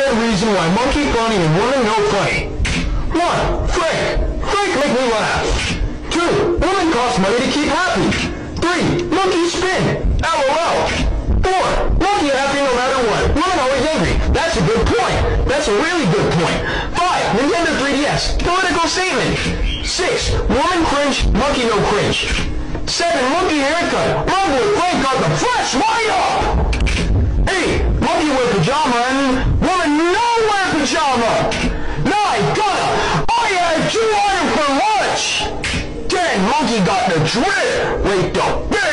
said reason why monkey funny and woman no funny. One, Frank. Frank make me laugh. Two, woman costs money to keep happy. Three, monkey spin. LOL. Four, monkey happy no matter what. Woman always angry. That's a good point. That's a really good point. Five, Nintendo 3DS. Political statement. Six, woman cringe, monkey no cringe. Seven, monkey haircut. Love Frank got the fresh light up. Nine, God, I had two iron for lunch. Ten, monkey got the drip. Wait, the